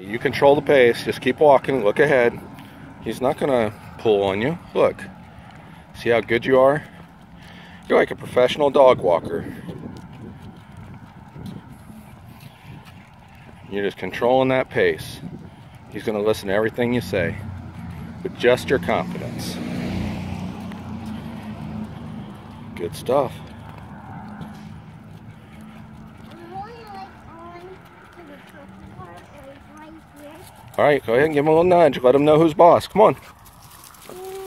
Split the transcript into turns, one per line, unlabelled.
You control the pace. Just keep walking. Look ahead. He's not to pull on you. Look. See how good you are? You're like a professional dog walker. You're just controlling that pace. He's to listen to everything you say with just your confidence. Good stuff. All right, go ahead and give him a little nudge. Let him know who's boss. Come on.